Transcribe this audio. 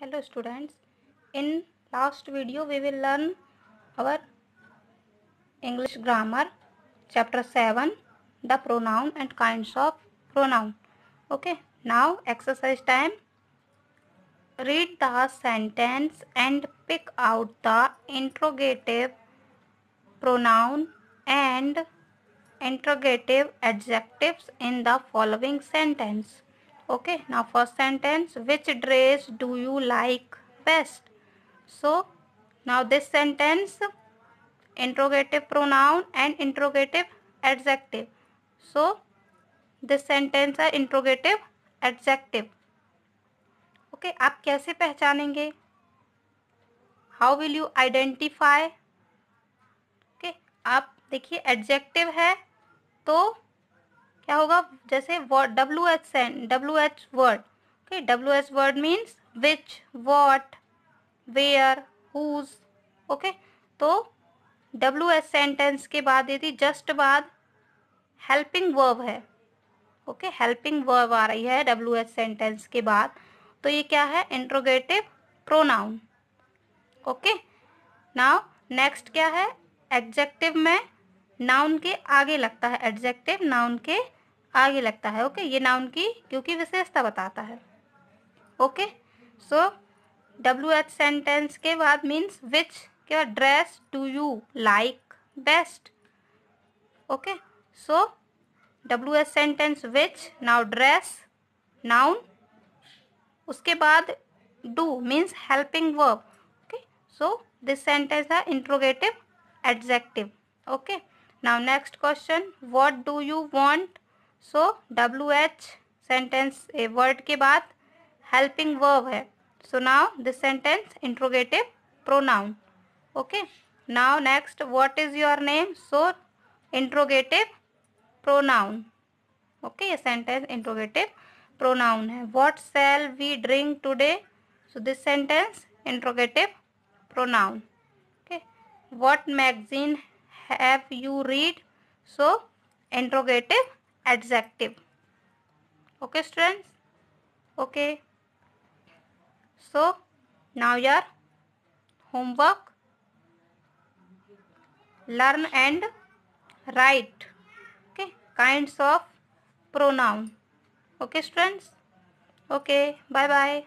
hello students in last video we will learn our english grammar chapter 7 the pronoun and kinds of pronoun okay now exercise time read the sentence and pick out the interrogative pronoun and interrogative adjectives in the following sentence okay now first sentence which dress do you like best so now this sentence interrogative pronoun and interrogative adjective so this sentence है interrogative adjective okay आप कैसे पहचानेंगे how will you identify okay आप देखिए adjective है तो क्या होगा जैसे W H Sen W H word okay W H word means which what where who okay तो डब्ल्यू एच सेंटेंस के बाद यदि जस्ट बाद हेल्पिंग वर्ब है ओके हेल्पिंग वर्ब आ रही है डब्ल्यू एच सेंटेंस के बाद तो ये क्या है interrogative pronoun okay now next क्या है एडजेक्टिव में नाउन के आगे लगता है एडजेक्टिव नाउन के आगे लगता है ओके ये नाउन की क्योंकि विशेषता बताता है okay so W H sentence के बाद मीन्स विच के dress do you like best okay so W H sentence which now dress noun उसके बाद do means helping verb okay so this sentence है interrogative adjective okay now next question what do you want so W H sentence a word के बाद helping verb है so now this sentence interrogative pronoun okay now next what is your name so interrogative pronoun okay ये sentence interrogative pronoun है what shall we drink today so this sentence interrogative pronoun okay what magazine have you read so interrogative adjective. Okay students? Okay. So now your homework, learn and write okay kinds of pronoun. Okay students? Okay, bye bye.